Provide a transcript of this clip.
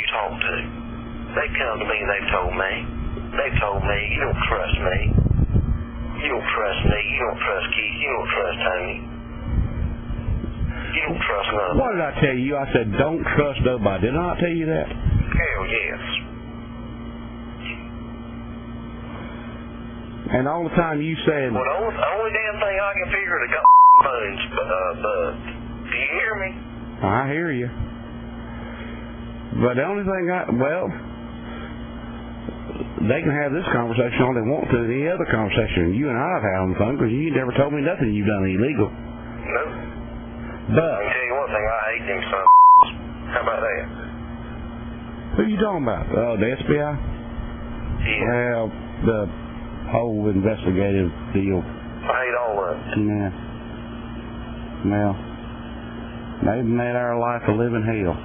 you talk to. They've come to me and they've told me. They've told me, you don't trust me. You don't trust me. You don't trust Keith. You don't trust Tony. You don't trust none What did I tell you? I said don't trust nobody. Did I not tell you that? Hell yes. And all the time you said, Well, the only, the only damn thing I can figure the god phones, but, uh, but, do you hear me? I hear you. But the only thing I, well, they can have this conversation all they want to, any other conversation you and I have had on the phone, because you never told me nothing you've done illegal. No. I But, can tell you one thing, I hate them son How about that? who you talking about? Oh, the FBI? Yeah. Well, the whole investigative deal. I hate all of it. Yeah. Well, they've made our life a living hell.